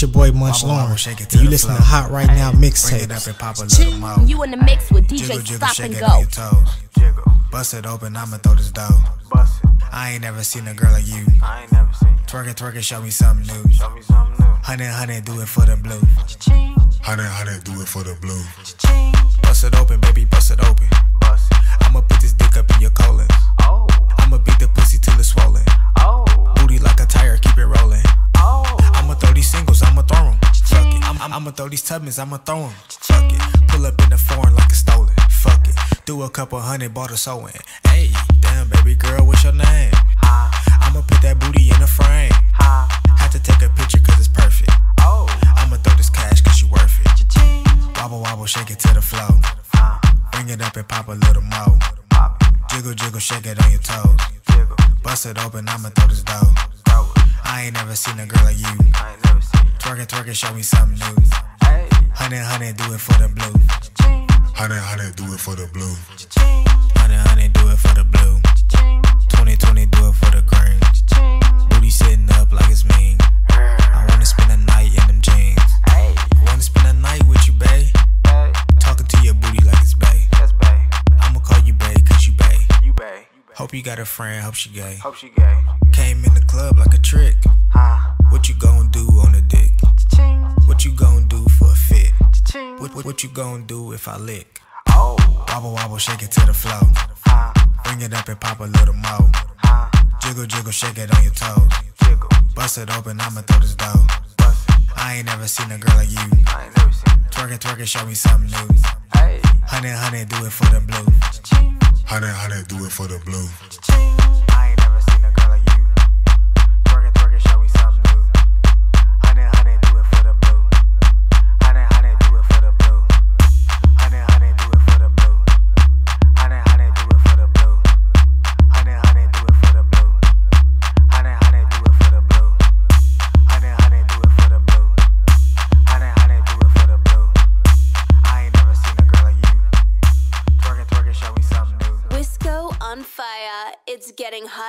It's your boy Munch Lauren. You listen to Hot Right Now mixtape. You in the mix with DJ jiggle, Stop and Go. Bust it open, I'ma throw this dough. I ain't never seen a girl like you. I ain't never seen. Twerk it, twerk it, show me something new. Show me something new. Honey, honey, do it for the blue. Honey, honey, do it for the blue. Bust it open, baby, bust it open. I'ma put this dick up in your colon. Oh. I'ma beat the pussy till it's swollen. Oh. Booty like a tire, keep it rolling. Oh. I'ma throw these singles, I'ma throw them. Fuck it. I'm, I'ma throw these tubmans, I'ma throw them. Fuck it. Pull up in the foreign like it's stolen. Fuck it. Do a couple hundred, bought a sewing. Hey, damn, baby girl, what's your name? I'ma put that booty in a frame. Had to take a picture cause it's perfect. Oh. I'ma throw this cash cause you worth it. Wobble, wobble, shake it to the flow. Bring it up and pop a little more. Jiggle, jiggle, shake it on your toes. Bust it open, I'ma throw this dough. I ain't never seen a girl like you. Twerk it, twerk it, show me something new. Honey, honey, do it for the blue. Honey, honey, do it for the blue. Honey, honey, do it for the blue. 2020, do it for the green. Booty sitting up like it's mean. I wanna spend a night in them jeans. Wanna spend a night with you, babe. Talking to your booty like it's bae. I'ma call you bae cause you bae. You bae. Hope you got a friend, hope she gay. Hope she gay. Came in the club like a trick. What you gon' do on the dick? Ching. What you gon' do for a fit? What, what, what you gon' do if I lick? Oh. Wobble wobble, shake it to the flow. Bring it up and pop a little more. Jiggle jiggle, shake it on your toes. Jiggle. Bust it open, I'ma throw this dough. I ain't never seen a girl like you. Twerk it, twerk it, show me something new. Hey. Honey, honey, do it for the blue. I didn't, I didn't do it for the blue.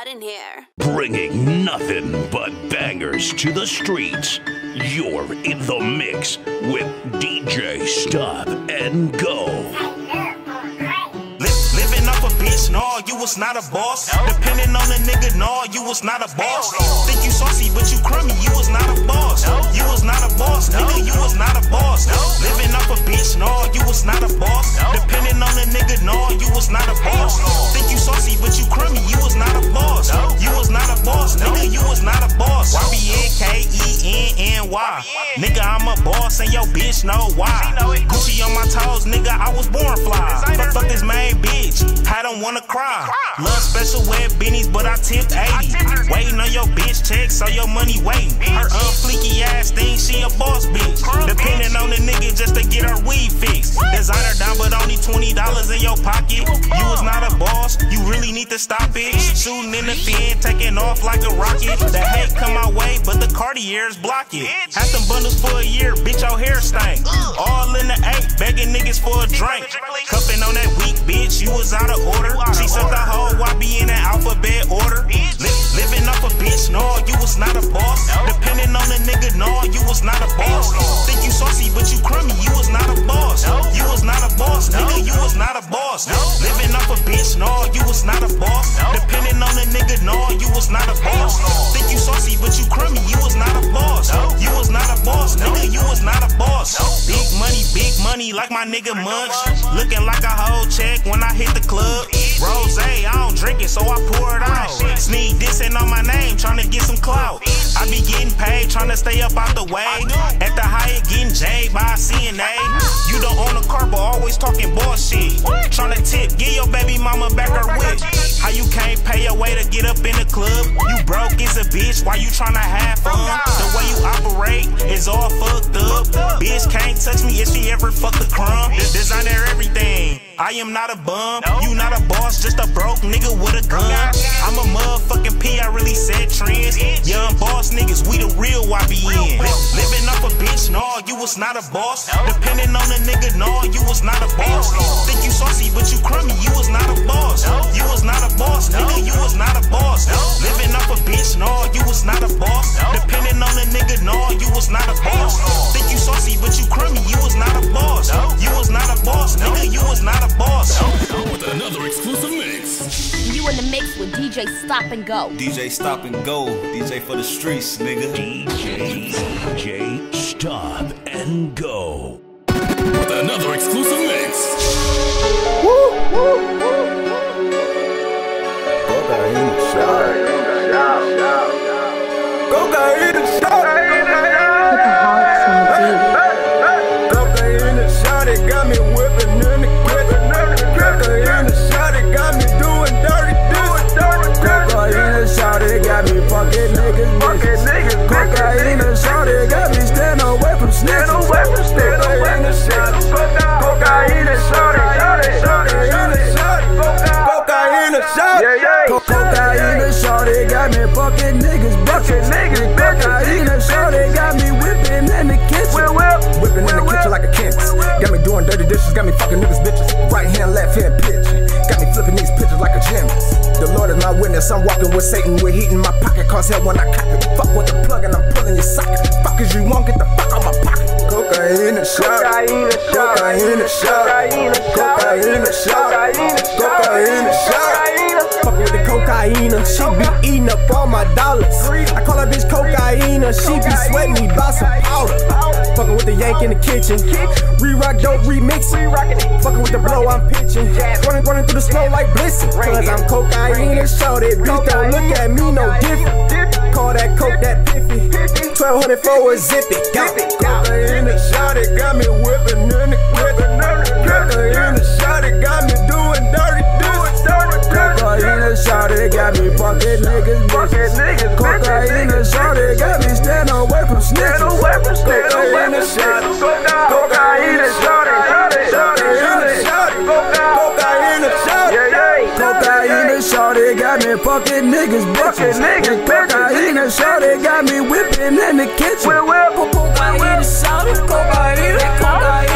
Hot in here. Bringing nothing but bangers to the streets. You're in the mix with DJ Stop and Go. No, you was not a boss. Depending on the nigga, no, you was not a boss. Think you saucy, but you crummy, you was not a boss. You was not a boss, nigga, you was not a boss. Living off a bitch, no, you was not a boss. Depending on the nigga, no, you was not a boss. Think you saucy, but you crummy, you was not a boss. You was not a boss, nigga, you was not a boss. Y-B-N-K-E-N-N-Y. Nigga, I'm a boss and your bitch know why. Gucci on my toes, nigga, I was born fly. Fuck, fuck this main bitch, I don't wanna cry. Love special wear beanies, but I tipped 80. Waiting on your bitch check, so your money waiting. Her unfleeky ass thing, she a boss bitch. Depending on the nigga just to get her weed fixed. Designer down, but only $20 in your pocket. You stop it. Shooting in the fin, taking off like a rocket. The hate come my way, but the Cartiers block it. Had some bundles for a year, bitch, your hair stank. All in the eight, begging niggas for a drink. Cuffing on that weak bitch, you was out of order. She said the whole be in that alphabet order. Was not a boss. Depending on the nigga, no, you was not a boss. Think you saucy, but you crummy, you was not a boss. You was not a boss, nigga, you was not a boss. Living off a bitch, no, you was not a boss. Depending on the nigga, no, you was not a boss. Think you saucy, but you crummy, you was not a boss. You was not a boss, nigga, you was not a boss. Big money, big money, like my nigga Munch. Looking like a whole check when I hit the club. Rose, I don't drink it, so I pour it out. Sneak dissing on my name, tryna get some clout. I be getting paid, tryna stay up out the way. At the Hyatt, getting J by CNA. You don't own a car, but always talking bullshit. Tryna tip, give your baby mama back her whip. How you can't pay your way to get up in the club? You broke as a bitch, why you tryna have fun? The way you operate is all fucked up. Bitch can't touch me if she ever fuck the crumb. Designer everything. I am not a bum. You not a boss, just a broke nigga with a gun. I'm a motherfucking P, I really set trends. Young boss niggas, we the real YBN. Li- living off a bitch, no, you was not a boss. Depending on the nigga, no, you was not a boss. Think you saucy, but you crummy, you was not a boss. You was not a boss, nigga, you was not a boss. Living off a bitch, no, you was not a boss. Depending on the nigga, no, you was not a boss. DJ Stop and Go. DJ Stop and Go, DJ for the streets, nigga. DJ, DJ, stop and go. With another exclusive mix. Cocaine dishes, got me fucking niggas bitches. Right hand, left hand pitch. Got me flipping these pitches like a gymnast. The Lord is my witness, I'm walking with Satan with heat in my pocket. Cause hell when I cock it. Fuck with the plug and I'm pulling your socket. Fuck as you won't get the fuck out my pocket. Cocaine and shot. Cocaine and shot. Cocaine and shot. Cocaine and shot. Fuck with the cocaine, she be eating up all my dollars. I call her bitch cocaine, she be sweating me by some powder. Fucking with the yank in the kitchen. Re-rock, dope, remix it. Fucking with the blow, I'm pitching. Running, running through the snow like blissing. Cause I'm cocaine and short it. Bitch, don't look at me no different. Call that coke that piffy. 1200 for a zippy. Got it. Cocaine and shot it. Got me whipping in the kitchen. Cocaine and shot it. Got me doing dirty. Cocaine and shot it. Got me fucking niggas bitches. Cocaine and shot it. Got me stand away from snitches. Cocaine and shot it. Cocaine and shot it. Cocaine and shot it. Cocaine and shot it. Cocaine and shot it. Got me fucking niggas bitches. Cocaine and shot it. Got me whipping in the kitchen. Cocaine and shot it. Cocaine. Cocaine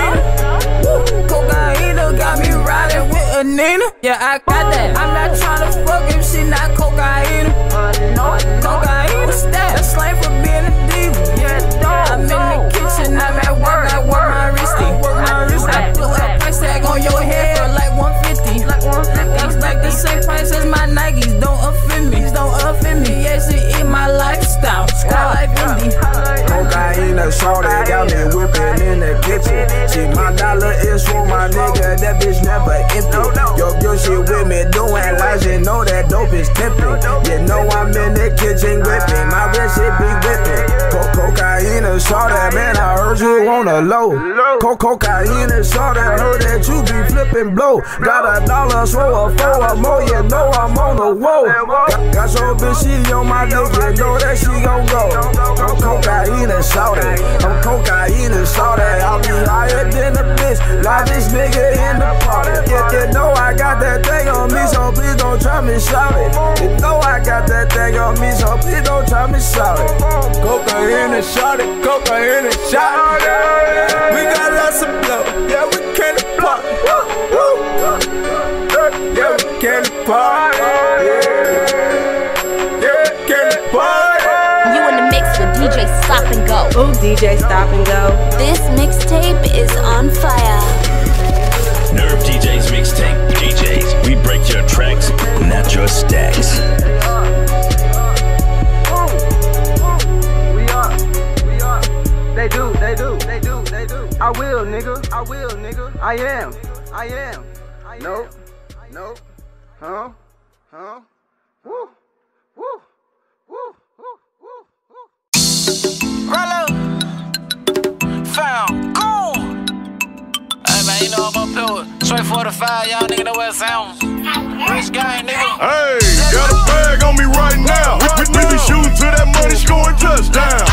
Nina. Yeah, I got that. I'm not trying to fuck if she not cocaine. Cocaine, what's that? That's slang for being a diva. Yeah, I'm in the kitchen, I'm at work, I work my wristy. I put a price tag on your head the same price as my Nikes. Don't offend me, don't offend me. Yes, it eat my lifestyle. Sky life indie. Cocaine, a shorty got me whipping in the kitchen. See, my dollar is for my nigga, that bitch never empty. Yo, yo, she with me doing lies, you know that dope is tempting. You know I'm in the kitchen whipping, my wrist it be whipping. Co- cocaine, a shorty, man, I heard you on a low. Co- cocaine, a shorty, heard that you be flipping blow. Got a dollar, so a four or more, you know I'm on the whoa. Got, your bitch, she on my dick, you know that she gon' go. I'm cocaine and shorty, I'm cocaine and shorty. I'll be higher than a bitch, like this nigga in the party. Yeah, you know I got that thing on me, so please don't try me, shout it. You know I got that thing on me, so please don't try me, it. Cocaine and it, cocaine and it. We got lots of blow, yeah, we can pop. Yeah, we can party. Yeah, yeah, can party. You in the mix with DJ Stop and Go. Ooh, DJ Stop and Go. This mixtape is on fire. Nerve DJs mixtape. DJs, we break your tracks, not your stacks. We are, we are. They do, they do, they do, they do. I will, nigga. I will, nigga. I am. I am. I nope. Nope. Huh? Huh? Woo. Woo. Woo. Woo. Woo. Woo. Ralo, found, go. Hey man, you know I'm up here with straight 45, y'all nigga know where it sounds. Rich gang, nigga. Hey, got a bag on me right now. We, we be shooting to that money, scoring touchdown.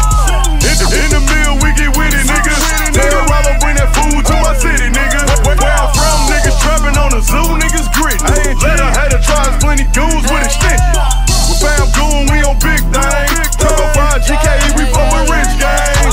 In the, in the mill, we get with it, nigga. Tell Ralo, bring that food to my city, nigga. Where, where I'm from, niggas trapping on the zoo, niggas ain't Let her had a tries, plenty goons with extension. We found goon, we on big thing. Turbo 5 GKE, we from a rich gang.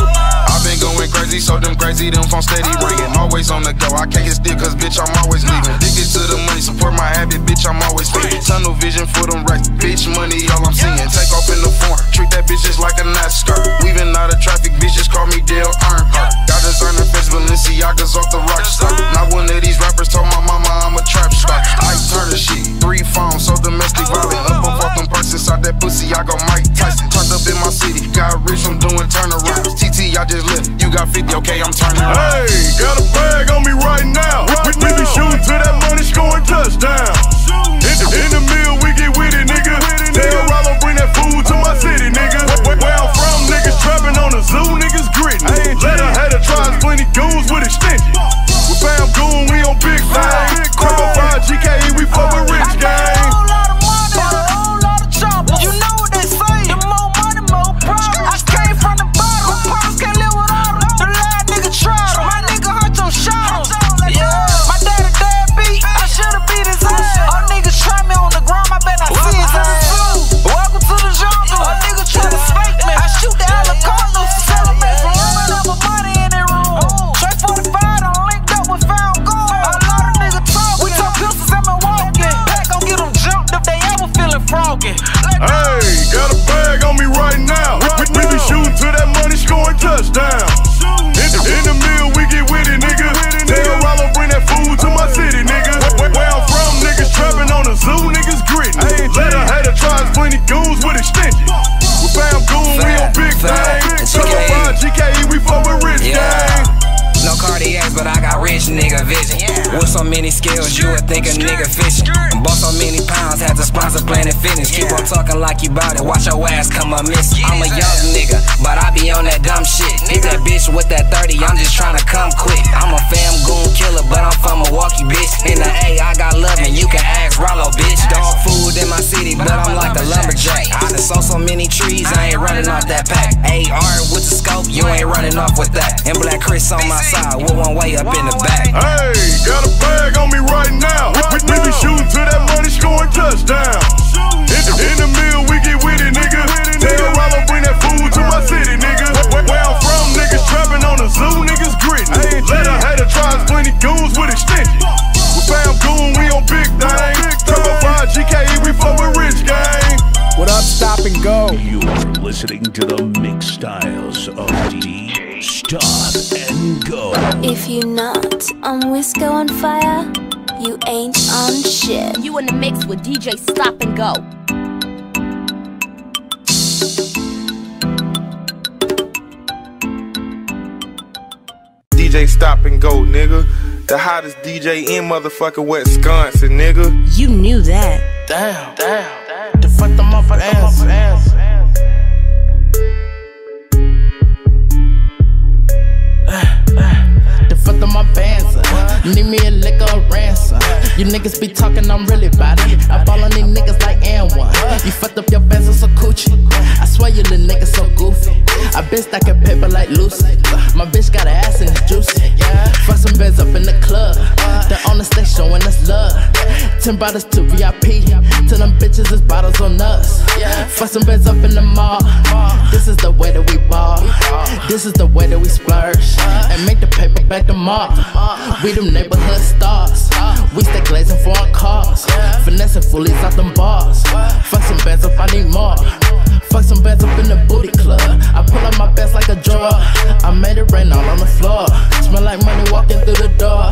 I've been going crazy, so them crazy, them phone steady ringing. Always on the go, I can't get still, cause bitch, I'm always leaving. Addicted to the money, support my habit, bitch, I'm always feeding. Tunnel vision for them racks, bitch, money, all I'm seeing. Take off in the form, treat that bitch just like a NASCAR. Weaving out of traffic, bitches call me Dale Earnhardt. Got designer fits, Balenciagas off the rock star. So many skills, you would think a nigga fishing. Bought so many pounds, had to sponsor Planet Fitness. Keep on talking like you bout it, watch your ass come up missing. I'm a young nigga, but I be on that dumb shit. Hit that bitch with that 30, I'm just trying to come quick. I'm a fam goon killer, but I'm from Milwaukee, bitch. In the A, I got love, and you can ask Ralo, bitch. Dog food in my city, but I'm like a lumberjack. I done saw so many trees, I ain't running off that pack. AR with the scope, you ain't running off with that. And Black Chris on my side, with one way up in the back. Hey, got a bag on me right now. We, we be shooting to that money, scoring touchdown. In, in the mill, we get with it, nigga. Tell Ralo, bring that food to my city, nigga. Where, where I'm from, niggas trapping on the zoo, niggas gritting. Let her had a try, plenty goons with extension. We fam goon, we on big thing. Turbo 5 GKE, we fuck with rich gang. What up, stop and go? You're listening to the mix styles of DJ Stop and Go. If you're not on Wisco on fire, you ain't on shit. You in the mix with DJ Stop and Go. DJ Stop and Go, nigga. The hottest DJ in motherfucking Wisconsin, nigga. You knew that. Damn, damn. The fuck them up for ass. Need me a liquor or ransom. You niggas be talking, I'm really about. I ball on these niggas like N1. You fucked up your bands, it's a coochie. I swear you little niggas so goofy. I been stacking paper like Lucy. My bitch got her ass and it's juicy. Fuck some bands up in the club. they on The stay showing us love. Ten bottles to VIP. Tell them bitches it's bottles on us. Fuck some bands up in the mall. This is the way that we ball. This is the way that we splurge. And make the paper back to mark. We them neighborhood stars. We stay glazing foreign cars. Finessing fullies out them bars. Fuck some bands up, I need more. Fuck some bands up in the booty club. I pull up my bands like a drawer. I made it rain all on the floor. Smell like money walking through the door.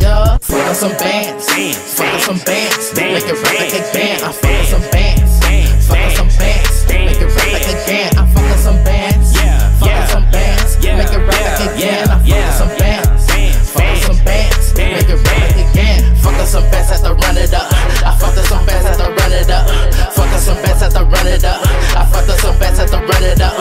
Yeah. Fuck up some bands. Fuck up some bands. Make it rap like a band. I fuck up some bands. Fuck up some bands. Make it rap like a band. I fuck up some bands. Fuck some bands. Make it rap like a band. I fuck some bands. Fuck some bands. Make it rap like a band. Fuck some bands. Up some bands. Have to run it up. I fuck up some bands. Have to run it up.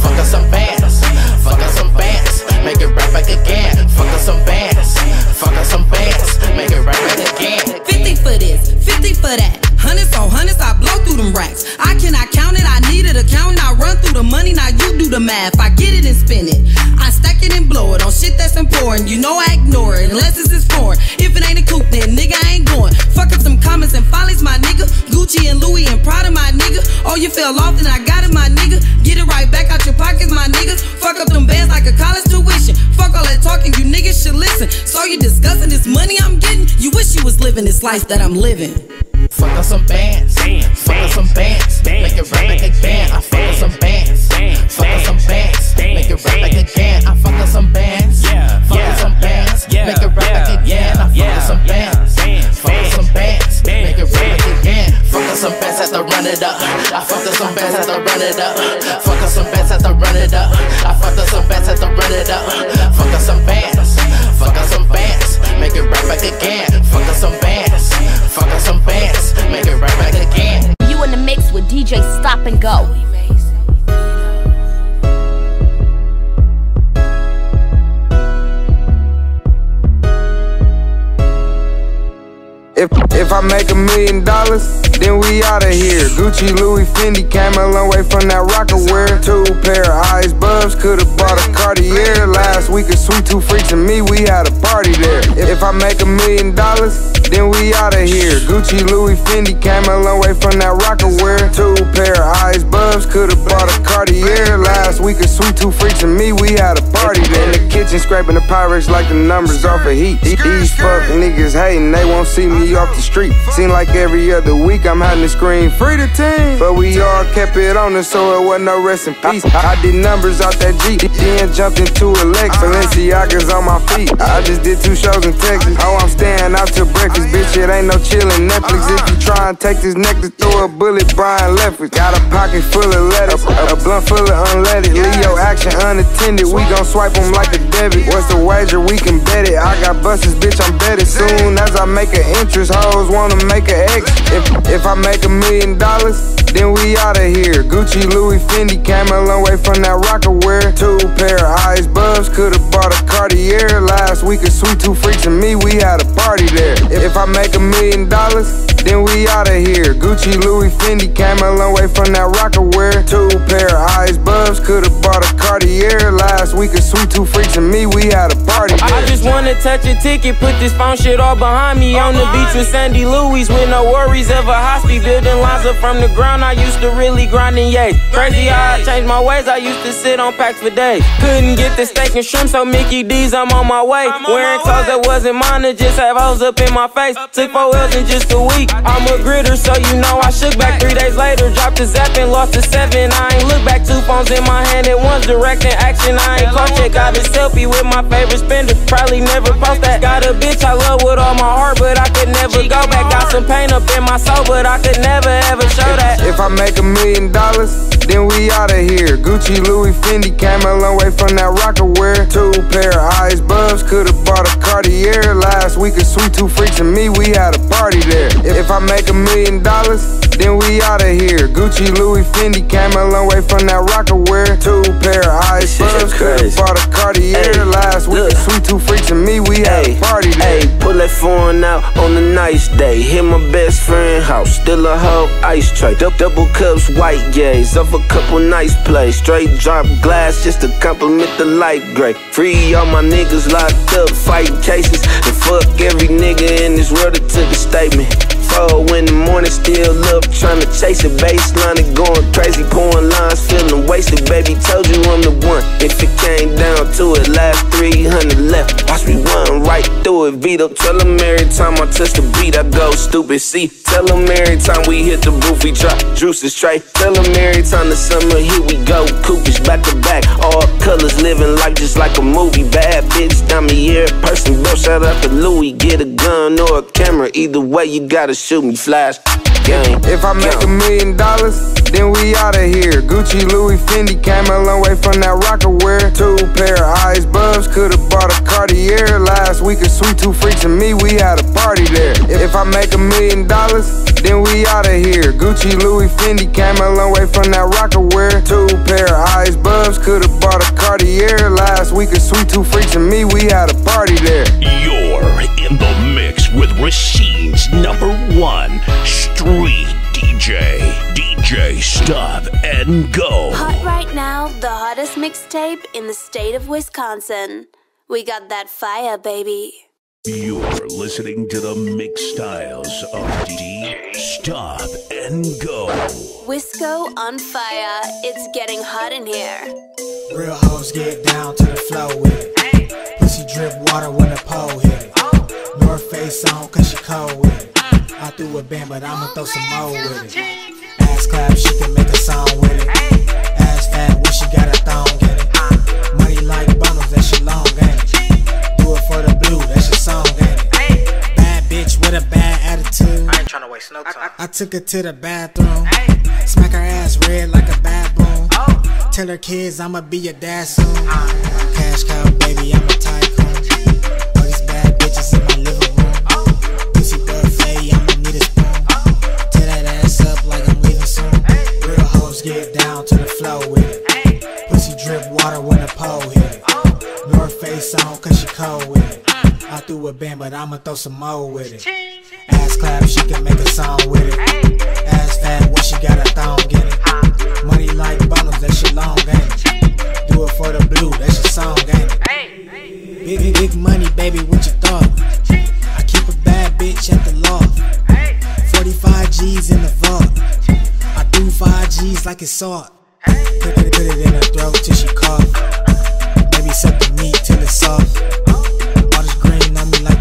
Fuck up some bands. Fuck up some bands. Make it right back again. Fuck up some bands. Fuck up some bands. Make it right back again. 50 for this, 50 for that. Hundreds on hundreds, I blow through them racks. I cannot count it, I need it accountant. I run through the money, now you do the math. I get it and spin it. I stack it and blow it on shit that's important. You know I ignore it unless it's foreign. If it ain't a coupe, fell off, then I got it, my nigga. Get it right back out your pockets, my nigga. Fuck up them bands like a college tuition. Fuck all that talking, you niggas should listen. So you discussing this money I'm getting. You wish you was living this life that I'm living. Fuck up some bands, bands fuck up some bands, bands make it rap like a band. I fuck up some bands, bands fuck up some bands, bands make it rap like a band. I fuck up some bands, yeah, fuck up some bands, yeah, make it rap like a band. I fuck up some bands. I fuck up some bands, to run it up. Fuck up some bands, have to run it up. I fuck up some bands, have to run it up. Fuck up some bands, fuck up some bands, make it rap like again. Fuck up some bands, fuck up some bands, make it rap like again. You in the mix with DJ Stop and Go. If I make a million dollars, then we outta here. Gucci, Louis, Fendi came a long way from that rocker wear. Two pair of eyes, bubs, could've bought a Cartier. Last week a sweet two freaks and me, we had a party there. If I make a million dollars, then we outta here. Gucci, Louis, Fendi came a long way from that rocker wear. Two pair of eyes, bubs, could've bought a Cartier. Last week a sweet two freaks and me, we had a party there. In the kitchen, scraping the Pyrex like the numbers off of heat. These fuck niggas hating, they won't see me off the street. Seem like every other week I'm having to scream free the team. But we all kept it on us, so it wasn't no rest in peace. I did numbers out that G, then jumped into a Lex. Balenciaga's on my feet. I just did two shows in Texas. Oh, I'm staying out till breakfast, bitch. It ain't no chillin' Netflix. If you try and take this necklace, throw a bullet, Brian it. Got a pocket full of lettuce, a blunt full of unleaded. Leo action unattended, we gon' swipe them like a debit. What's the wager? We can bet it. I got buses, bitch, I'm betting. Soon as I make an interest, hoes wanna make an X. If, if I make a million dollars, then we outta here. Gucci, Louis, Fendi came a long way from that rocker wear. Two pair of eyes, bubs, could've bought a Cartier. Last week a sweet two freaks and me, we had a party there. If I make a million dollars, then we outta here. Gucci, Louis, Fendi came a long way from that rocker wear. Two pair of eyes, bubs, could've bought a Cartier. Last week a sweet two freaks and me, we had a party there. I just wanna touch a ticket, put this phone shit all behind me. On the beach with Sandy Louis, with no worries of a hospital. Building lines up from the ground, I used to really grind in yays. Crazy how I changed my ways, I used to sit on packs for days. Couldn't get the steak and shrimp, so Mickey D's, I'm on my way. Wearing clothes that wasn't mine, to just have hoes up in my face. Took four L's in just a week. I'm a gritter, so you know I shook back. Three days later, dropped a zap and lost a seven. I ain't look back, two phones in my hand, and one's directing action. I ain't caught yet, got a selfie with my favorite spender. Probably never post that. Got a bitch I love with all my heart, but I could never go back. Got some pain up in my soul, but I could never ever show that. If I make a million dollars, then we outta here. Gucci, Louis, Fendi came a long way from that rocker wear. Two pair of eyes, bubs, could've bought a Cartier. Last week a sweet two freaks and me, we had a party there. If I make a million dollars, then we outta here. Gucci, Louis, Fendi came a long way from that rocker wear. Two pair of eyes, bubs, bought a Cartier. Last week sweet two freaks and me, we had a party. Hey, pull that phone out on a nice day. Hit my best friend house, still a whole ice tray. Dou- double cups, white gaze, of a couple nice plays. Straight drop glass just to compliment the light gray. Free all my niggas locked up, fighting cases. And fuck every nigga in this world that took a statement. Four in the morning, still up, trying to chase a baseline and going crazy, pouring lines, feeling wasted. Baby, told you I'm the one. If it came down to it, last 300 left. Watch me run right through it. Vito, tell them every time I touch the beat, I go stupid. See, tell them every time we hit the roof, we drop juices straight. Tell them every time the summer, here we go. Coopish back to back, all colors, living life just like a movie. Bad bitch, I'm a person, bro. Shout out to Louis, get a gun or a camera. Either way, you gotta shoot me, flash. Gang. If I make a million dollars, then we outta here. Gucci, Louis, Fendi came a long way from that rocker wear. Two pair of eyes, bubs, could've bought a Cartier. Last week a sweet two freaks and me, we had a party there. If I make a million dollars, then we outta here. Gucci, Louis, Fendi came a long way from that rocker wear. Two pair of eyes, bubs, could've bought a Cartier. Last week a sweet two freaks and me, we had a party there. You're in the mix with Racine's number one street DJ, DJ Stop and Go. Hot right now, the hottest mixtape in the state of Wisconsin. We got that fire, baby. You're listening to the mix styles of DJ Stop and Go. Wisco on fire. It's getting hot in here. Real hoes get down to the flow with it. Pussy drip water when the pole hit it. North face on cause she cold with it. I threw a band, but I'ma throw some more with it. Ass clap, she can make a song with it. Ass fat, when she got a thong in it. Money like bundles, that shit long, ain't it? Do it for the blue, that's your song, ain't it? Bad bitch with a bad attitude. I ain't tryna waste no time. I took her to the bathroom. Smack her ass red like a baboon. Tell her kids I'ma be your dad soon. Cash cow, baby, I'm a tycoon. Get down to the flow with it. Pussy drip water when the pole hit it. North face on cause she cold with it. I threw a band, but I'ma throw some more with it. Ass clap, she can make a song with it. Ass fat, when she got a thong in it. Money like bundles, that shit long, it? Do it for the blue, that's your song, it? Big, big, big money, baby, what you thought? I keep a bad bitch at the loft. 45 G's in the vault. Do 5 G's like it's salt. Put it, put it in her throat till she cough. Baby, suck the meat till it's soft. All this green on me like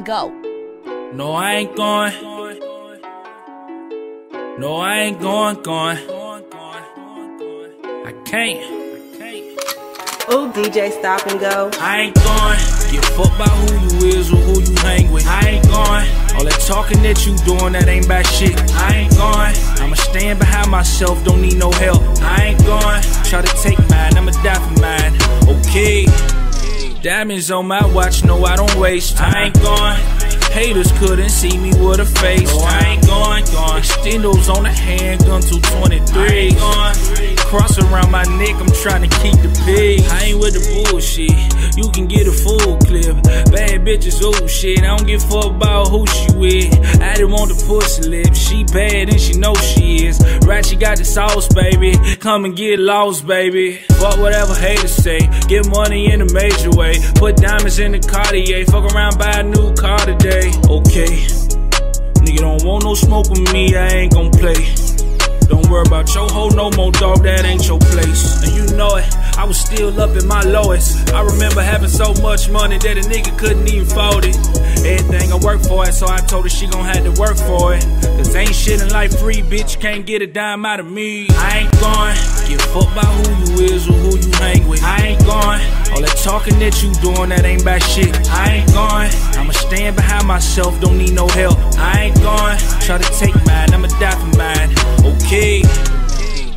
and Go. No, I ain't going. No, I ain't going, going. I can't. Ooh, DJ, stop and go. I ain't going. Give fuck about who you is or who you hang with. I ain't going. All that talking that you doing, that ain't bad shit. I ain't going. I'ma stand behind myself, don't need no help. I ain't going. Try to take mine, I'ma die for mine. Okay. Diamonds on my watch, no, I don't waste. time. I ain't going. Haters couldn't see me with a face. No, I ain't going, going. Extendos on the handgun to 23. I ain't going. Cross around my neck, I'm trying to keep the peace. I ain't with the bullshit. You can get a full clip. Bad bitches, oh shit. I don't give a fuck about who she with. I didn't want the pussy lip. She bad and she know she is. Right, she got the sauce, baby. Come and get lost, baby. Fuck whatever haters say. Get money in a major way. Put diamonds in the Cartier. Fuck around, buy a new car today. Okay. Nigga don't want no smoke with me, I ain't gon' play. Don't worry about your hoe no more, dog, that ain't your place. And you know it, I was still up at my lowest. I remember having so much money that a nigga couldn't even fold it. Everything I work for it, so I told her she gon' have to work for it. Cause ain't shit in life free, bitch. Can't get a dime out of me. I ain't going, give fuck by who you is or who you hang with. I ain't going, all that talking that you doing, that ain't bad shit. I ain't going, I'ma stand behind myself, don't need no help. I ain't going, try to take mine, I'ma die for mine. Okay.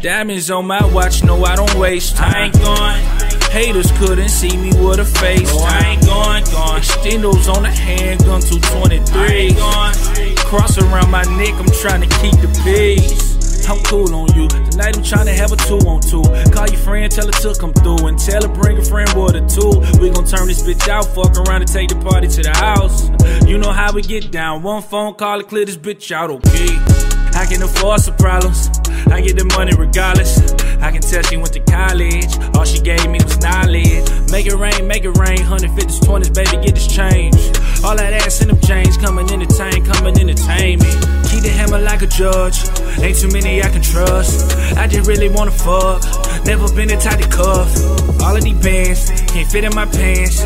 Diamonds on my watch, no, I don't waste. time. I ain't going. Haters couldn't see me with a face. No, I ain't going, gone. Extendos on the handgun 223. Gone. Cross around my neck, I'm trying to keep the peace. I'm cool on you. Tonight I'm trying to have a two on two. Call your friend, tell her to come through. And tell her bring a friend with a too. We gon' turn this bitch out, fuck around and take the party to the house. You know how we get down. One phone call to clear this bitch out, okay? I can afford some problems. I get the money regardless. I can tell she went to college. All she gave me was knowledge. Make it rain, make it rain. 150s, 20s, baby, get this change. All that ass in them chains coming entertain, coming entertain me. Keep the hammer like a judge. Ain't too many I can trust. I just really wanna fuck. Never been a tight to cuff. All of these bands can't fit in my pants.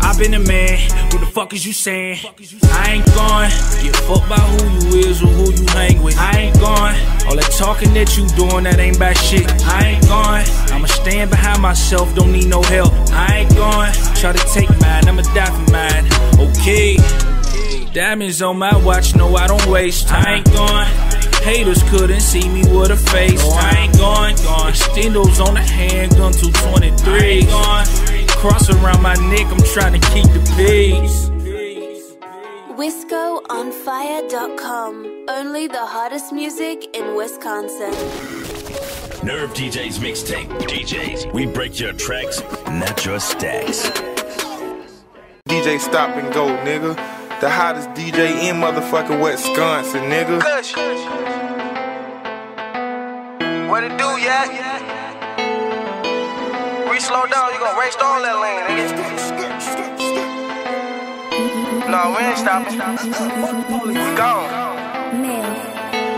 I've been a man, what the fuck is you saying? I ain't going, give fuck by who you is hang with. I ain't going, all that talking that you doing, that ain't bad shit. I ain't going, I'ma stand behind myself, don't need no help. I ain't going, try to take mine, I'ma die for mine. Okay, diamonds on my watch, no, I don't waste. I ain't going. Haters couldn't see me with a face. No, I ain't going, gone. Extendos on the handgun 223. Gone. Cross around my neck, I'm trying to keep the peace. WiscoOnFire.com. Only the hottest music in Wisconsin. Nerve DJs mixtape. DJs, we break your tracks, not your stacks. DJ Stop and Go, nigga. The hottest DJ in motherfucking Wisconsin, nigga. Kush. What it do, yeah? We slow down, you gon' race all that lane, nigga. No, we ain't stopping. We gone.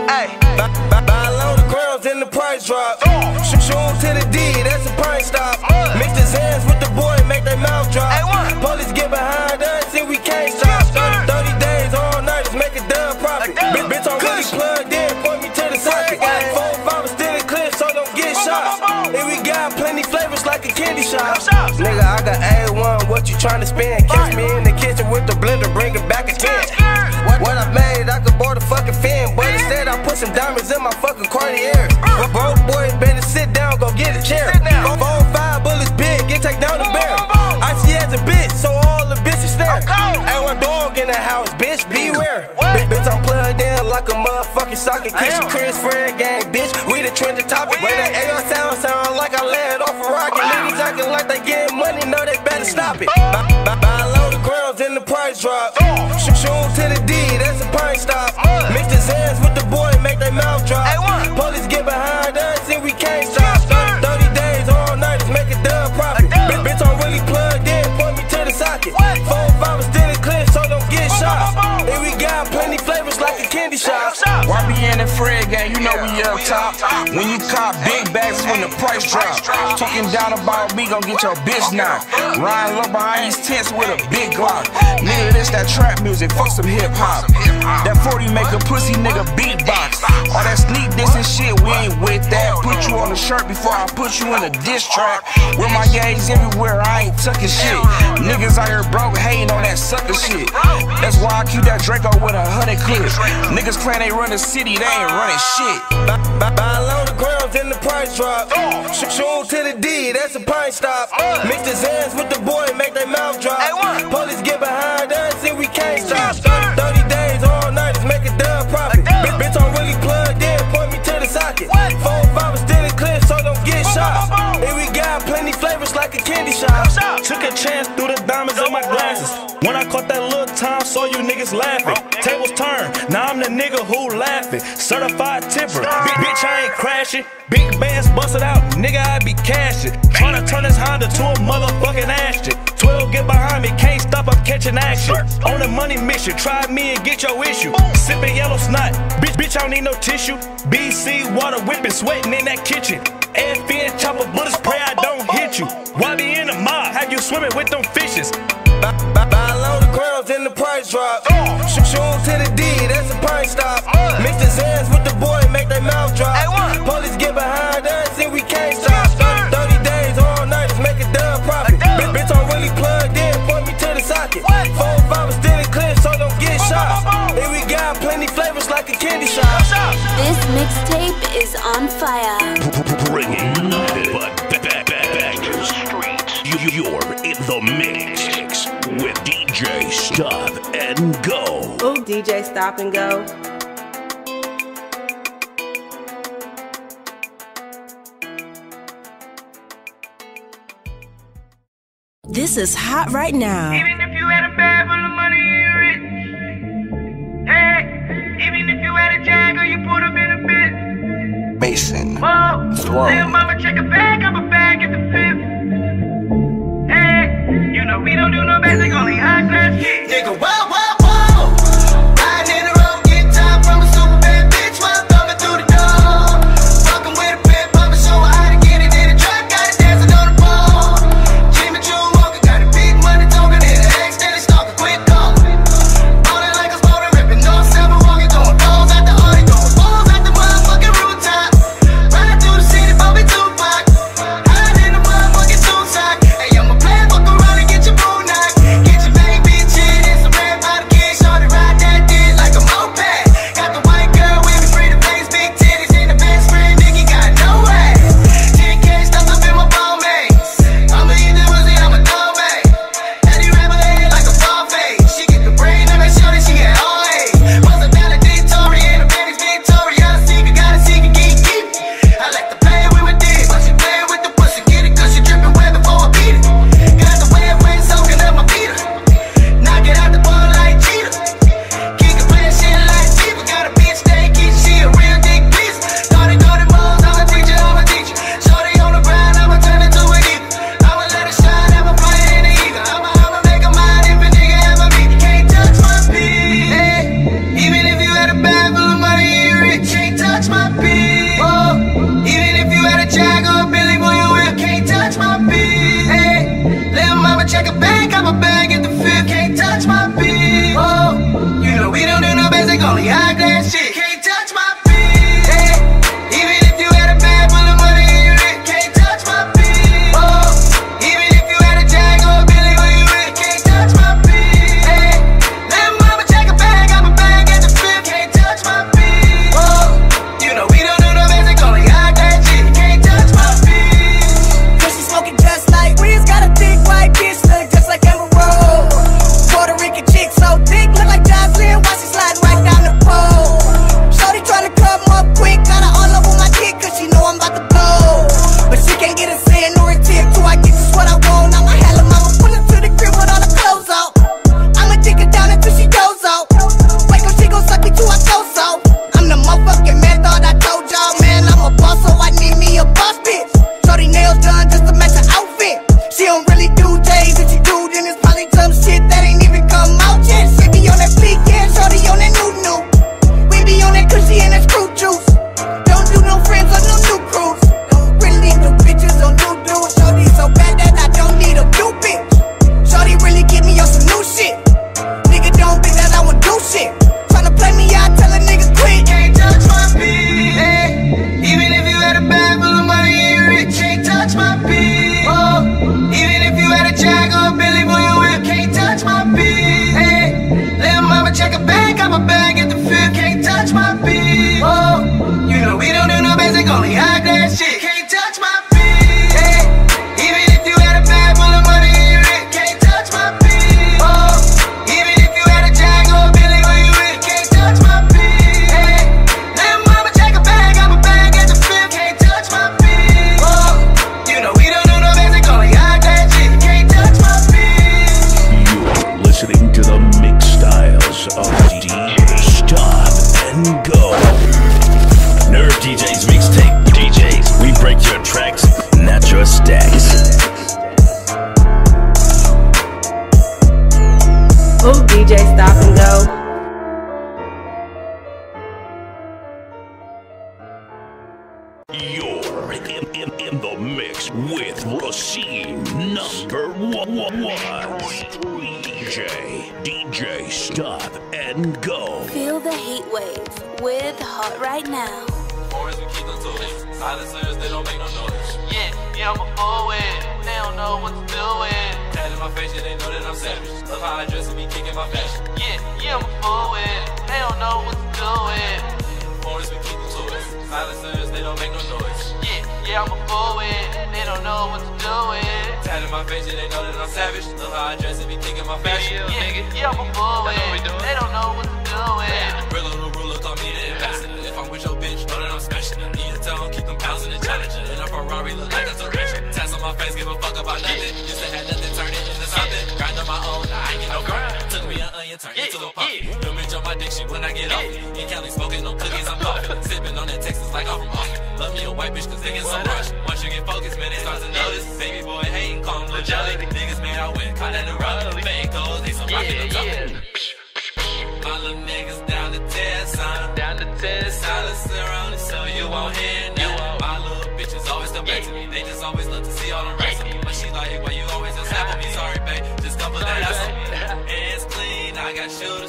Hey, buy, buy, buy a load of girls, then the price drop. Shoot, shoot 'em to the D, that's a price stop. Mix his hands with the boy, make their mouth drop. Police get behind us, and we can't stop. Nigga, I got A1, what you tryna spend? Catch me in the kitchen with the blender, bring it back again. What, what I made, I could board a fucking fin, but instead I put some diamonds in my fucking Cartier. Broke boy, better sit down, go get a chair. Four, four, five bullets big, get take down the barrel. I see as a bitch, so all the bitches stare. Ain't one dog in the house, bitch, beware. Bitch, bitch, I'm plugged in like a motherfucking socket. Kitchen Chris Fred gang, bitch, we the trending topic. When that AR acting like they getting money, know they better stop it. Buy, buy, buy a load of girls and the price drop. Shoot, shoot 'em to the D, that's a pint stop. Mix his hands with the boy, make their mouth drop. Police get behind us and we can't stop. 30 days, all night, make a dumb profit. Bitch, bitch, I'm really plugged in, point me to the socket. Four, five, is still in clear, so don't get shots. And we got plenty flavors like a candy shop. YBN and Fred gang, you know we up top. When you cop big bags, when the price drop. Talking down about me, gon' get your bitch knocked. Ryan low behind these tents with a big Glock. Nigga, this that trap music, fuck some hip hop. That 40 make a pussy nigga beatbox. All that sneak diss and shit, we ain't with that. Put you on the shirt before I put you in a diss track. With my gauge everywhere, I ain't tucking shit. Niggas out here broke, hating on that sucker shit. That's why I keep that Draco with a hundred clips. Niggas claim they run the city, they ain't running shit. Buy, buy, buy a load of girls and the price drop. Shoot, shoot to the D, that's a pint stop. Mix his hands with the boy, make their mouth drop. Police get behind us and we can't stop. Candy shop. Took a chance through the diamonds in my glasses. When I caught that little time, saw you niggas laughing. Tables turned, now I'm the nigga who laughing. Certified tipper, big bitch, I ain't crashing. Big bands busted out, nigga, I be cashing. Tryna turn this Honda to a motherfucking Ashton. 12 get behind me, can't stop, I'm catching action. On a money mission, try me and get your issue. Sipping yellow snot, bitch, bitch, I don't need no tissue. BC water whipping, sweating in that kitchen. FN chopper bullets, pray I don't swimming with them fishes. Buy, buy, buy low the crowds and the price drop. Shoot shoot 'em to the D, that's a pint stop. Mix the Xans with the boy, make their mouth drop. Police get behind us and we can't stop. 30, 30 days, all nighters, make a dub profit. Bitch, bitch, I'm really plugged in, point me to the socket. Four, five, is still in clear, so don't get shot. And we got plenty flavors like a candy shop. This mixtape is on fire. Bringing nothing the mix with DJ Stop and Go. Ooh, DJ Stop and Go. This is hot right now. Even if you had a bag full of money, you rich. Hey, even if you had a jag or you put up in a bit. Mason. Whoa, Throne. little mama check a bag, I'm a bag at the fifth. You know we don't do no basic, only high class shit. Nigga, wow, wow.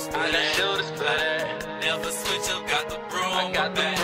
Got shooters for that. Shooters for. Never switch up, got the broom on my back.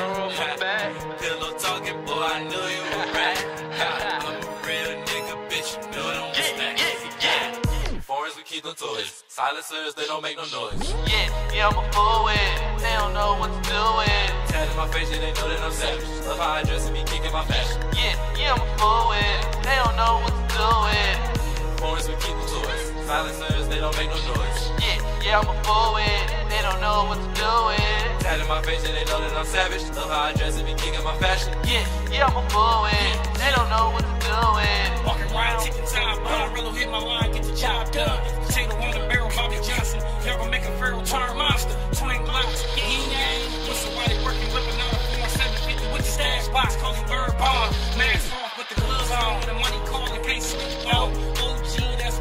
Pillow talking, boy, I knew you were right. I'm a real nigga, bitch, you know them respect. Yeah. Foreigners, we keep them toys. Silencers, they don't make no noise. Yeah, yeah, I'm a fool with. They don't know what to do with. Tat my face, yeah, they know that I'm savage. Love how I dress and be kicking my fashion. Yeah, yeah, I'm a fool with. They don't know what to do with. Foreigners, we keep them toys. Silencers, they don't make no noise. Yeah, yeah, I'm a fool with. They don't know what to do with. Tat in my face, yeah, they know that I'm savage. Love how I dress and be kicking my fashion. Yeah, yeah, I'm a fool with. They don't know what to do with. Walking around, ticking time bomb. Rello hit my line, get the job done. Potato on the barrel, Bobby Johnson. Never make a feral turn monster. Twin glocks, yin yang. With somebody working, whipping out a 4750 with the stash box. Call him bird bomb. Mask off with the gloves on. With the money calling, can't sleep on.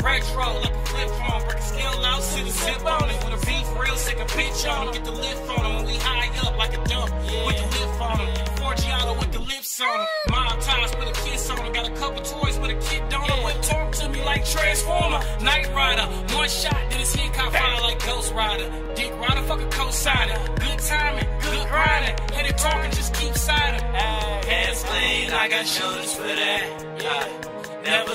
That's retro. Like a flip phone. Break a scale out, sit and sip on it. With a beef real sick, a bitch on him. Get the lift on him. When we high up like a dump. With the lift on him. Forgiato with the lips on him. Mob ties with a kiss on him. Got a couple toys with a kid on him. Whip talk to me like Transformer. Knight Rider. One shot, then his head caught fire like Ghost Rider. Dick Rider, fuck a co-signer. Good timing, good grinding. Headed talking, just keep signing. Hands clean, I got shoulders for that. Yeah.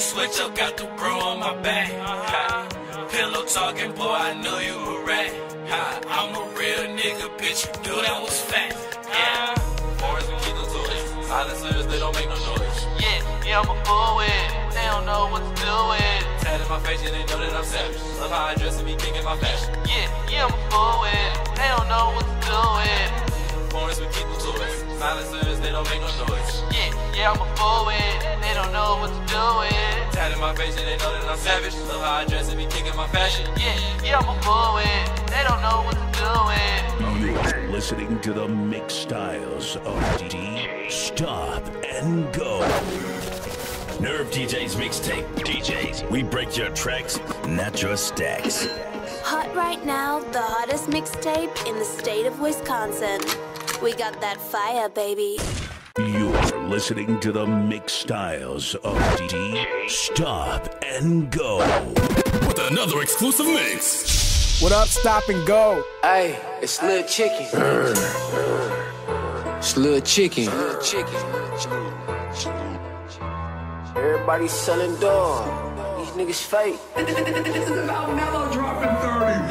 Switch up, got the bro on my back. Yeah. Pillow talking, boy, I knew you were rat. Yeah. I'm a real nigga, bitch, you knew that was fact. Yeah. Foreigners, we keep them to it. Silencers, they don't make no noise. Yeah, yeah, I'm a with. They don't know what to do with. Tat in my face, yeah, they know that I'm savage. Love how I dress and be kicking my fashion. Yeah, yeah, I'm a with. They don't know what to do with. Foreigners, we keep them to it. Silencers, they don't make no noise. Yeah, yeah, I'm a fool with. They don't know what to do with. Tat in my face, yeah, they know that I'm savage. Love how I dress and be kicking my fashion. Yeah, yeah, I'm a fool with. They don't know what to do with. You're listening to the mix styles of DJ Stop and Go. Nerve DJs mixtape. DJs, we break your tracks, not your stacks. Hot Right Now, the hottest mixtape in the state of Wisconsin. We got that fire, baby. You're listening to the mix styles of DJ Stop and Go. With another exclusive mix. What up, Stop and Go? Hey, it's Lil Chicken. It's Lil Chicken. It's Lil Chicken. Everybody selling dog. These niggas fake.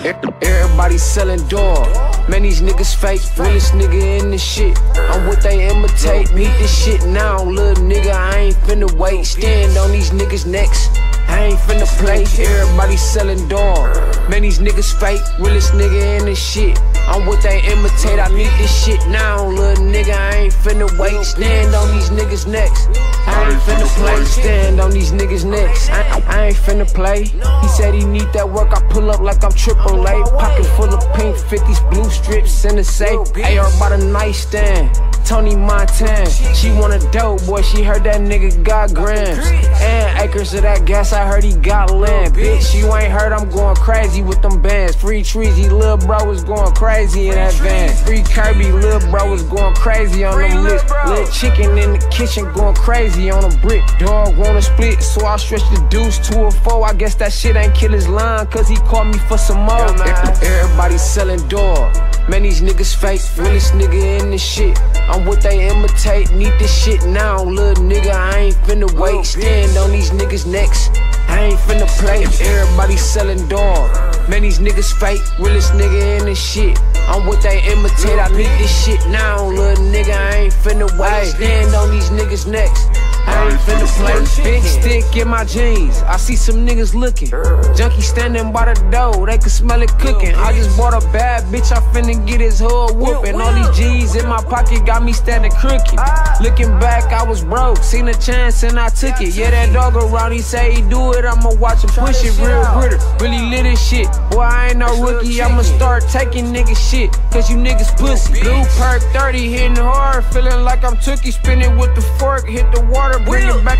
Everybody selling dog. Man, these niggas fake. Realest nigga in the shit. I'm what they imitate. Beat this shit now, little nigga. I ain't finna wait. Stand on these niggas' necks. I ain't finna play. Everybody selling dog. Man, these niggas fake. Realest nigga in the shit. I'm what they imitate. I need this shit now, little nigga. I ain't finna wait. Stand on these niggas' necks. I ain't finna play. Stand on these niggas' necks. I, I ain't finna play. He said he need that work. I pull up like I'm triple A. Pocket full of pink 50s, blue strips in the safe. AR by the nightstand. Tony Montana. She want a dope boy. She heard that nigga got grams. And acres of that gas. I heard he got land. Bitch, you ain't heard I'm going crazy with them bands. Free trees. He little bro was going crazy. in that van. Free Kirby, lil' bro was going crazy on them licks. Lil' chicken in the kitchen going crazy on a brick. Dog wanna split, so I stretch the deuce to a four. I guess that shit ain't kill his line, cause he called me for some more. Everybody selling dog. Man, these niggas fake, realest nigga in the shit. I'm what they imitate, need this shit now, little nigga. I ain't finna wait, stand on these niggas' necks. I ain't finna play, everybody selling dog. Man, these niggas fake, realest nigga in the shit. I'm what they imitate, I need this shit now, little nigga. I ain't finna wait, stand on these niggas' necks. I ain't finna play. Big stick in my jeans. I see some niggas looking. Junkie standing by the door, they can smell it cooking. I just bought a bad bitch, I finna get his hood whooping. All these G's in my pocket got me standing crooked. Looking back, I was broke, seen a chance and I took it. Yeah, that dog around, he say he do it, I'ma watch him push it. Real gritter, really lit as shit. Boy, I ain't no rookie, I'ma start taking niggas shit. Cause you niggas pussy. Blue perk 30, hitting hard, feeling like I'm tookie. Spinning with the fork, hit the water, bring it back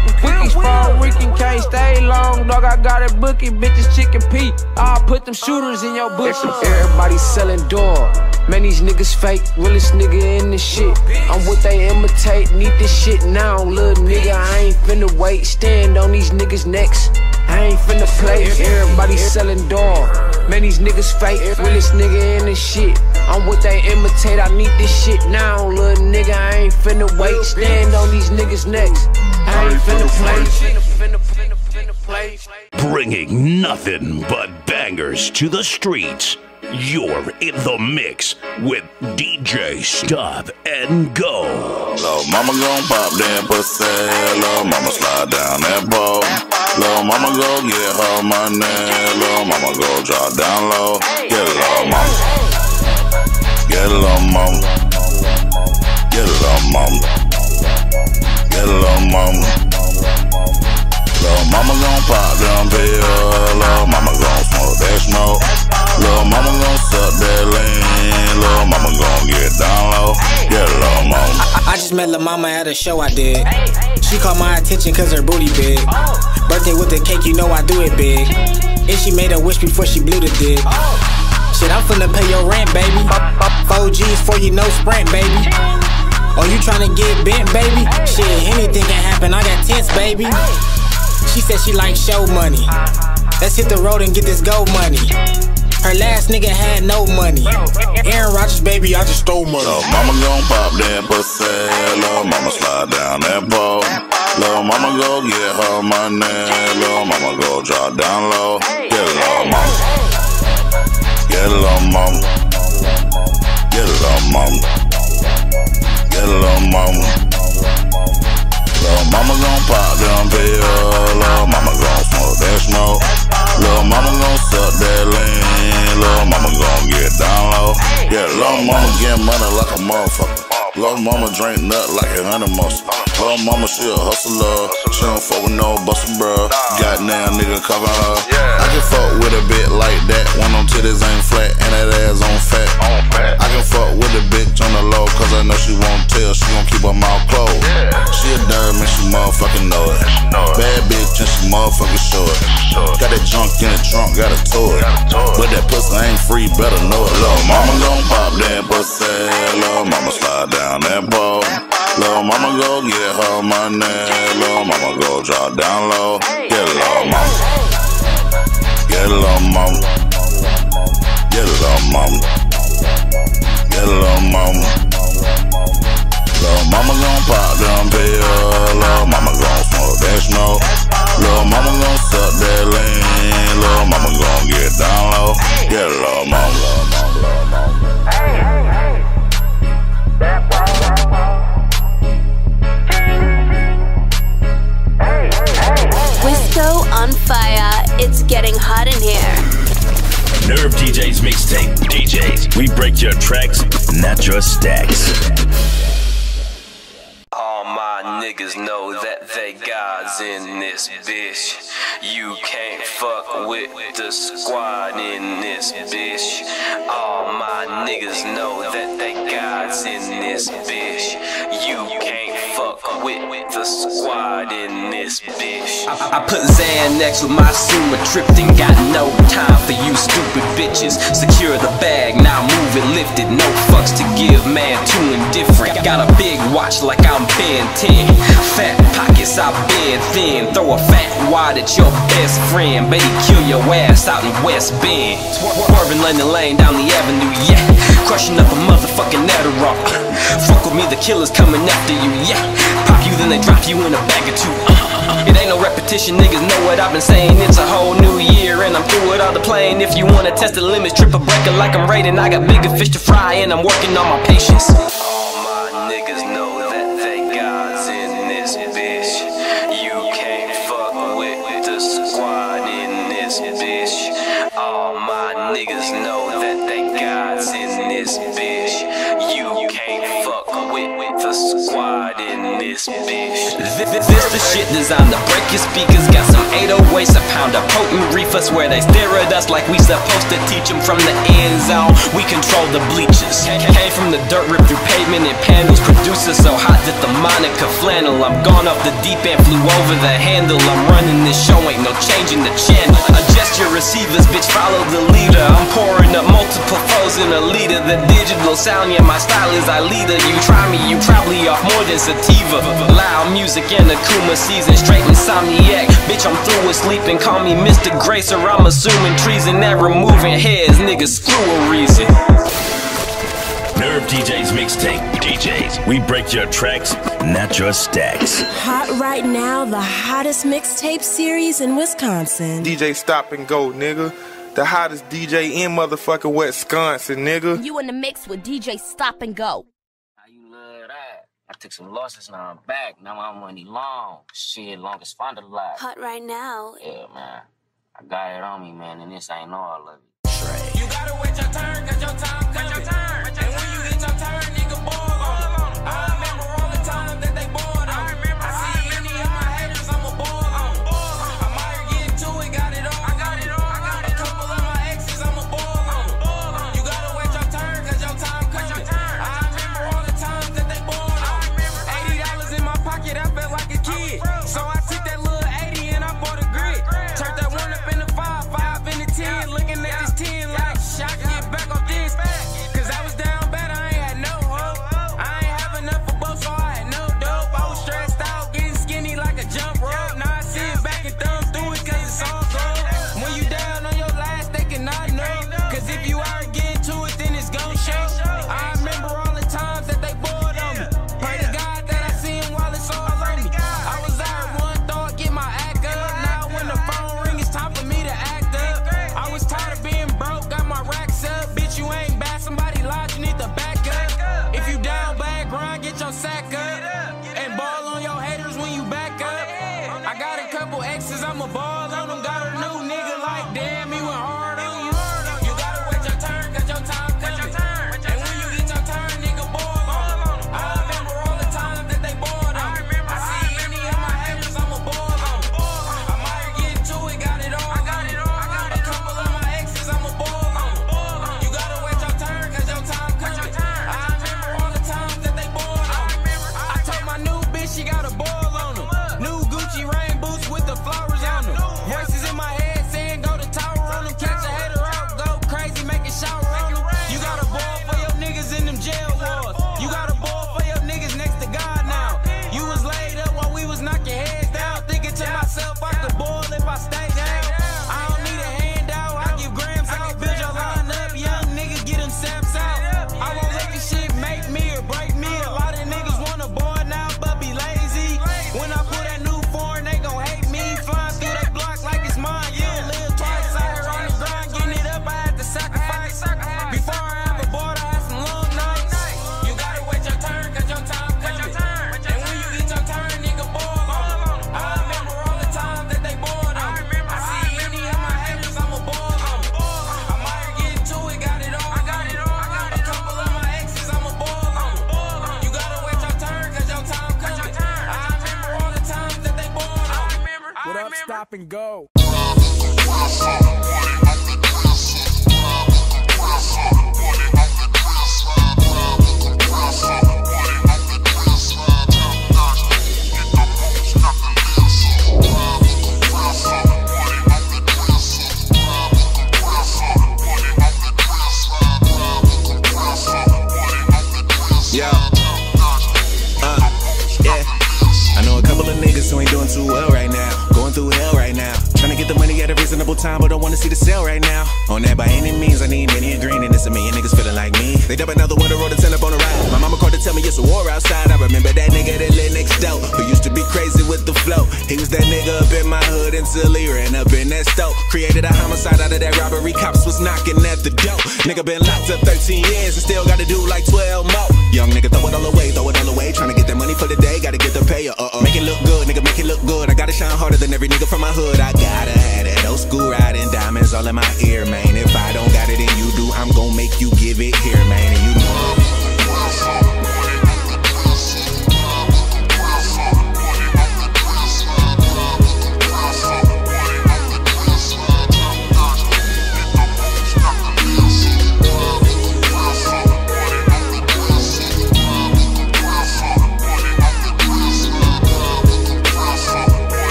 I got it bookie, bitches chicken Pete. I'll put them shooters in your bushes. Everybody selling dog. Man, these niggas fake, realest nigga in this shit. I'm what they imitate, need this shit now, little nigga. I ain't finna wait, stand on these niggas' necks. I ain't finna play, everybody selling dog. Man, these niggas fake, realest nigga in this shit. I'm what they imitate, I need this shit now, little nigga. I ain't finna wait, stand on these niggas' necks. I ain't finna play. Bringing nothing but bangers to the streets. You're in the mix with DJ Stop and Go. Lil' mama gon' pop that pussy. Lil' mama slide down that pole. Lil' mama go get her money. Lil' mama go drop down low. Get a lil' mama. Get a lil' mama. Get a lil' mama. Get a lil' mama. Lil' mama gon' pop them pills. Lil' mama gon' smoke that smoke. Lil' mama gon' suck that lean. Lil' mama gon' get down low. Lil' mama. I just met La Mama at a show I did. She caught my attention cause her booty big. Birthday with the cake, you know I do it big. And she made a wish before she blew the dick. Shit, I'm finna pay your rent, baby. Four G's for you, no sprint, baby. Oh, you tryna get bent, baby? Shit, anything can happen. I got tents, baby. She said she like show money. Let's hit the road and get this gold money. Her last nigga had no money. Aaron Rodgers, baby, I just stole money. Lil' mama gon' pop that pussy. Lil' mama slide down that pole. Lil' mama go get her money. Lil' mama go drop down low. Get a lil' mama. Get a lil' mama. Get a lil' mama. Get lil' mama. Lil' mama gon' pop them pills. Lil' mama gon' smoke that smoke. Lil' mama gon' suck that lean. Lil' mama gon' get down low. Yeah, lil' mama get money like a motherfucker. Lil' mama drink nut like a honey monster. Lil' mama she a hustler. She don't fuck with no bustin' bruh. Goddamn nigga cover her. I can fuck with a bit like that when them titties ain't flat and that ass on fat. I can fuck with a bitch on the low cause I know she won't tell. She gon' keep her mouth closed. She a dirt man, she motherfucking know it. Bad bitch and she motherfucking show it. Got that junk in the trunk, got a toy. But that pussy ain't free, better know it. Lil' mama gon' pop that pussy. Lil' mama slide down that pole. Lil' mama go get her money. Lil' mama go drop down low. Get a lil' mama. Get a lil' mama. Get a lil' mama. Get a lil' mama. Lil' mama gon' pop them pills. Lil' mama gon' smoke that smoke. Lil' mama gon' suck that lean. Lil' mama gon' get down low. Get a lil' mama. Lil' mama, getting hot in here. Nerve DJs mixtape. DJs, we break your tracks, not your stacks. All my niggas know that they gods in this bitch. You can't fuck with the squad in this bitch. All my niggas know that they gods in this bitch. You with the squad in this bitch. I, I put Xanax with my sumatriptan. Got no time for you stupid bitches. Secure the bag, now move it, lift it. No fucks to give, man, too indifferent. Got a big watch like I'm Ben 10. Fat pockets, I bed thin. Throw a fat wad at your best friend. Baby, kill your ass out in West Bend. Swerving London Lane down the avenue, yeah. Crushing up a motherfucking Adderall. Fuck with me, the killer's coming after you, yeah. Pop you, then they drop you in a bag or two. Uh, it ain't no repetition, niggas know what I've been saying. It's a whole new year, and I'm through with all the playing. If you wanna test the limits, trip a breaker like I'm raiding. I got bigger fish to fry, and I'm working on my patience. This bitch. This, this, the shit designed to break your speakers. Got some 808s, a pound of potent reefer. Swear they stare at us like we supposed to teach them from the end zone. We control the bleachers. Came from the dirt, ripped through pavement and panels. Producer so hot that the Monica flannel. I'm gone off the deep end, flew over the handle. I'm running this show, ain't no changing the channel. Adjust your receivers, bitch, follow the leader. I'm pouring up multiple foes in a liter. The digital sound, yeah, my style is I leader. You try me, you probably off more than sativa. Loud music in the Kuma season, straight insomniac. Bitch, I'm through with sleeping. Call me Mr. Grace, or I'm assuming treason that removing heads. Niggas, screw a reason. Nerve DJs mixtape. DJs, we break your tracks, not your stacks. Hot right now, the hottest mixtape series in Wisconsin. DJ Stop and Go, nigga. The hottest DJ in motherfucking Wisconsin, nigga. You in the mix with DJ Stop and Go. I took some losses, now I'm back. Now my money long. Shit, longest fond of life. Hot right now. Yeah, man. I got it on me, man, and this ain't all of it. You gotta wait your turn, cause your time coming. And